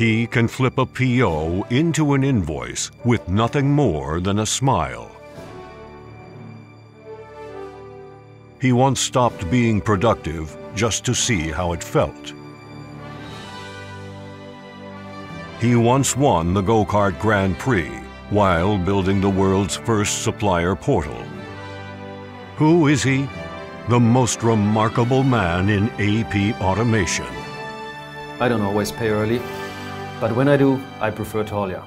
He can flip a PO into an invoice with nothing more than a smile. He once stopped being productive just to see how it felt. He once won the Go-Kart Grand Prix while building the world's first supplier portal. Who is he? The most remarkable man in AP automation. I don't always pay early, but when I do, I prefer Taulia.